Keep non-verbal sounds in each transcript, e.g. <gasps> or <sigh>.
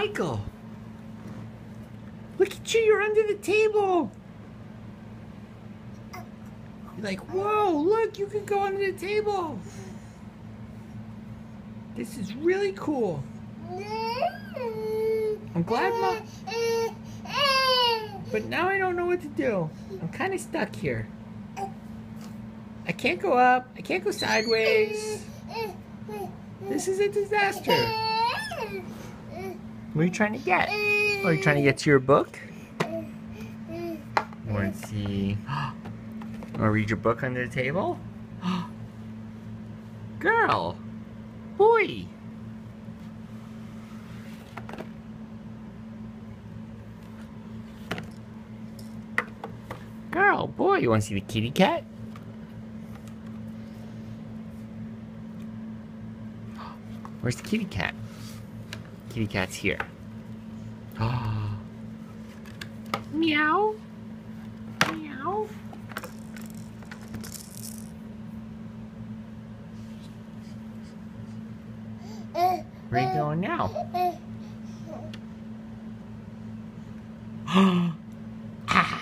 Michael. Look at you, you're under the table. You're like, whoa, look, you can go under the table. This is really cool. I'm glad Mom... But now I don't know what to do. I'm kind of stuck here. I can't go up. I can't go sideways. This is a disaster. What are you trying to get? Are you trying to get to your book? Want to <gasps> see? Want to read your book under the table? <gasps> Girl, boy. Girl, boy, you want to see the kitty cat? <gasps> Where's the kitty cat? Kitty cat's here. Meow. Meow. Where are you going now? <gasps> ah.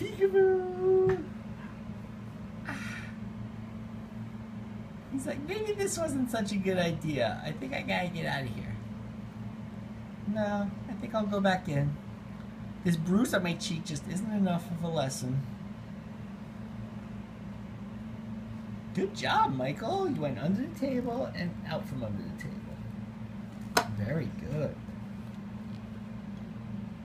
Peekaboo. He's like, maybe this wasn't such a good idea. I think I gotta get out of here. No, I think I'll go back in. This bruise on my cheek just isn't enough of a lesson. Good job, Michael. You went under the table and out from under the table.